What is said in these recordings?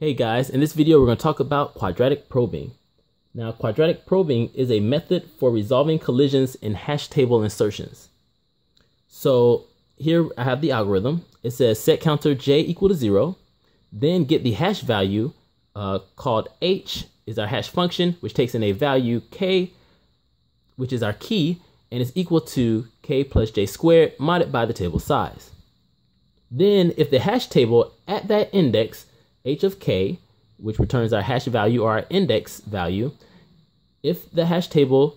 Hey guys, in this video we're going to talk about quadratic probing. Now quadratic probing is a method for resolving collisions in hash table insertions. So here I have the algorithm. It says set counter j equal to 0, then get the hash value uh, called h is our hash function which takes in a value k which is our key and is equal to k plus j squared modded by the table size. Then if the hash table at that index h of k, which returns our hash value or our index value, if the hash table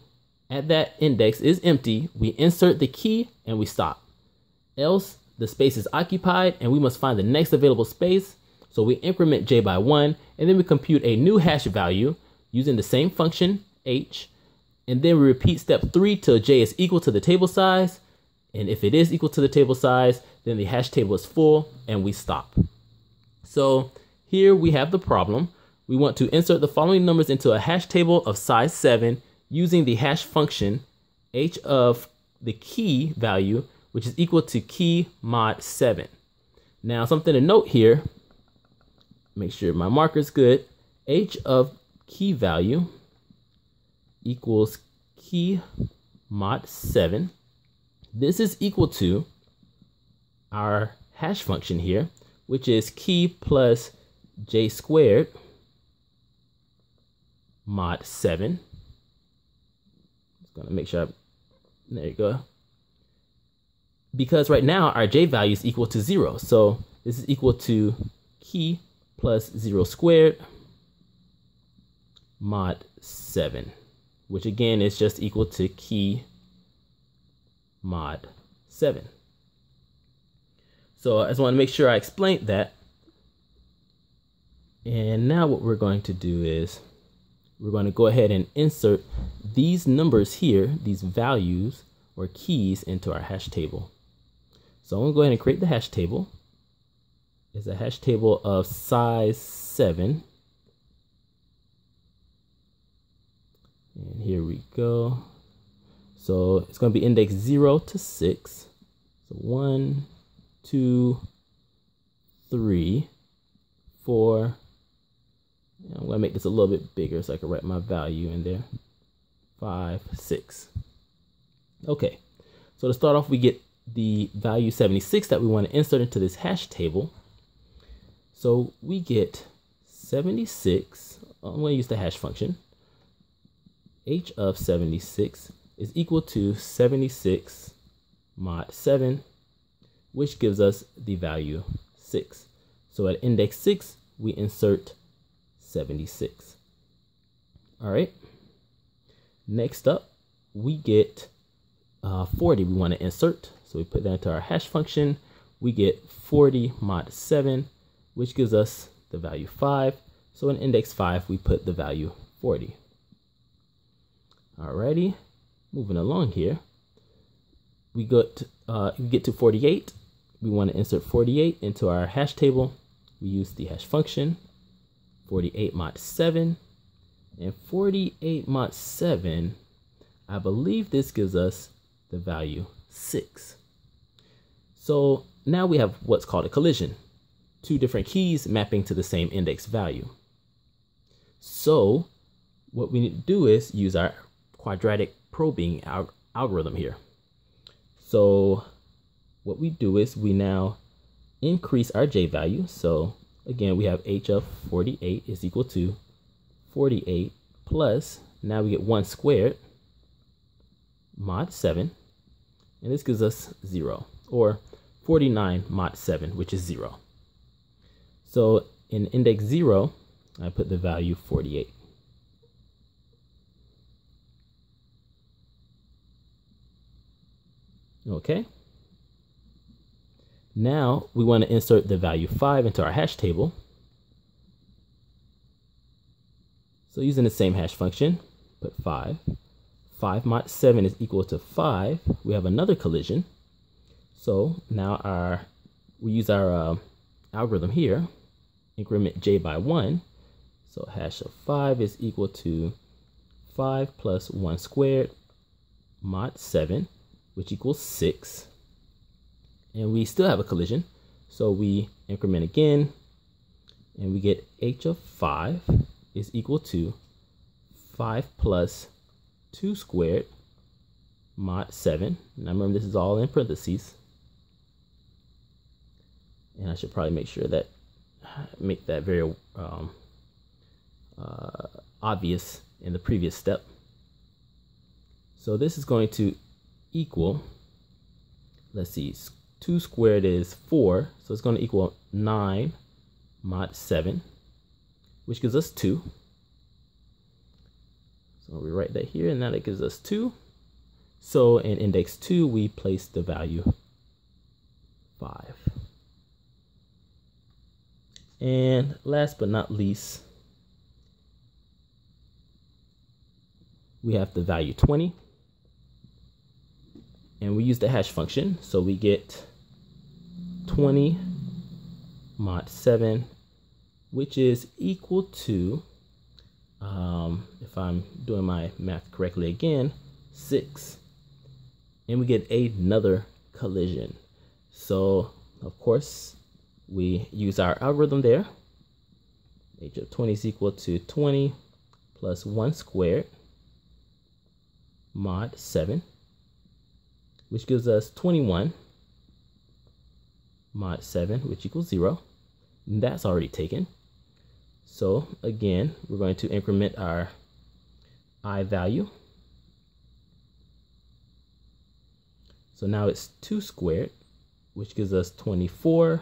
at that index is empty, we insert the key and we stop. Else, the space is occupied and we must find the next available space. So we increment j by 1 and then we compute a new hash value using the same function h. And then we repeat step 3 till j is equal to the table size. And if it is equal to the table size, then the hash table is full and we stop. So here we have the problem. We want to insert the following numbers into a hash table of size 7 using the hash function h of the key value, which is equal to key mod 7. Now something to note here, make sure my marker is good, h of key value equals key mod 7. This is equal to our hash function here, which is key plus j squared mod 7. Just gonna make sure I, there you go. Because right now our j value is equal to 0. So this is equal to key plus 0 squared mod 7, which again is just equal to key mod 7. So I just want to make sure I explained that. And now what we're going to do is we're going to go ahead and insert these numbers here, these values or keys into our hash table. So I'm going to go ahead and create the hash table. It's a hash table of size 7. And here we go. So it's going to be index 0 to 6. So 1, 2, 3, 4, Make this a little bit bigger so I can write my value in there. Five, six. Okay, so to start off, we get the value 76 that we want to insert into this hash table. So we get 76, uh, I'm going to use the hash function. h of 76 is equal to 76 mod 7, which gives us the value 6. So at index 6, we insert 76. All right. Next up, we get uh, 40 we want to insert. So we put that into our hash function. We get 40 mod 7, which gives us the value 5. So in index 5, we put the value 40. Alrighty, moving along here. We got uh, we get to 48. We want to insert 48 into our hash table. We use the hash function 48 mod 7, and 48 mod 7, I believe this gives us the value 6. So now we have what's called a collision. Two different keys mapping to the same index value. So what we need to do is use our quadratic probing al algorithm here. So what we do is we now increase our j value. So Again, we have h of 48 is equal to 48 plus, now we get 1 squared mod 7, and this gives us 0, or 49 mod 7, which is 0. So in index 0, I put the value 48. Okay. Now we want to insert the value 5 into our hash table. So using the same hash function, put 5. 5 mod 7 is equal to 5. We have another collision. So now our we use our uh, algorithm here, increment j by 1. So hash of 5 is equal to 5 plus 1 squared mod 7, which equals 6 and we still have a collision. So we increment again, And we get h of 5 is equal to 5 plus 2 squared mod 7. Now remember, this is all in parentheses. And I should probably make sure that, make that very um, uh, obvious in the previous step. So this is going to equal, let's see, 2 squared is 4, so it's going to equal 9 mod 7, which gives us 2. So we write that here, and now that gives us 2. So in index 2, we place the value 5. And last but not least, we have the value 20. And we use the hash function, so we get 20 mod 7, which is equal to, um, if I'm doing my math correctly again, 6. And we get another collision. So, of course, we use our algorithm there. h of 20 is equal to 20 plus 1 squared mod 7, which gives us 21 mod 7, which equals 0. And that's already taken. So again, we're going to increment our i value. So now it's 2 squared, which gives us 24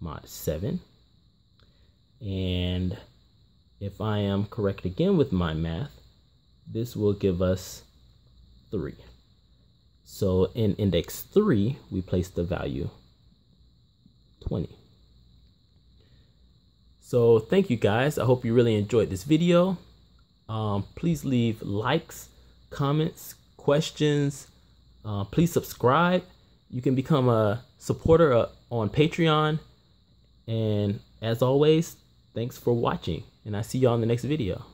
mod 7. And if I am correct again with my math, this will give us 3. So in index 3, we place the value 20. So thank you guys. I hope you really enjoyed this video. Um, please leave likes, comments, questions. Uh, please subscribe. You can become a supporter uh, on Patreon. And as always, thanks for watching. And I see y'all in the next video.